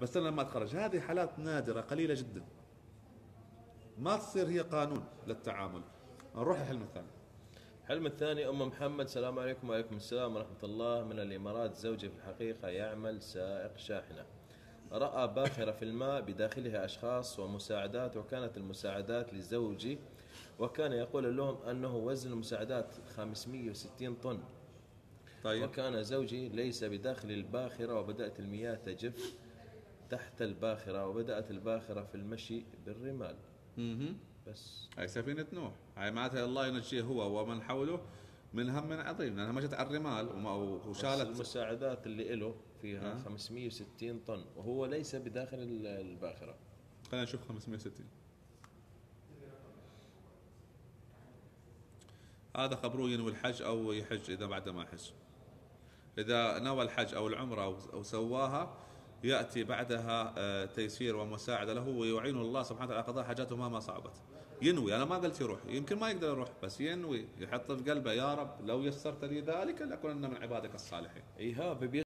بس أنا لما أتخرج هذه حالات نادرة قليلة جدا. ما تصير هي قانون للتعامل. نروح الحلم الثاني. الحلم الثاني أم محمد السلام عليكم وعليكم السلام ورحمة الله. من الإمارات زوجي في الحقيقة يعمل سائق شاحنة. رأى باخرة في الماء بداخلها أشخاص ومساعدات وكانت المساعدات لزوجي. وكان يقول لهم أنه وزن المساعدات 560 طن. طيب. وكان زوجي ليس بداخل الباخرة وبدأت المياه تجف. تحت الباخرة وبدأت الباخرة في المشي بالرمال. أها بس. هاي سفينة نوح. هاي معناتها الله ينجيه هو ومن حوله من هم عظيم لأنها مشت على الرمال وما- وشالت المساعدات اللي له فيها آه. 560 طن وهو ليس بداخل ال- الباخرة. خلينا نشوف 560 هذا خبروه ينوي الحج أو يحج إذا بعد ما حج. إذا نوى الحج أو العمرة أو أو سواها يأتي بعدها آه، تيسير ومساعدة له ويعينه الله سبحانه وتعالى قضاء حاجاته مهما صعبت. ينوي أنا ما قلت يروح. يمكن ما يقدر يروح بس ينوي يحط في قلبه يا رب لو يسرت لي ذلك لأكونن من عبادك الصالحين. إيهاب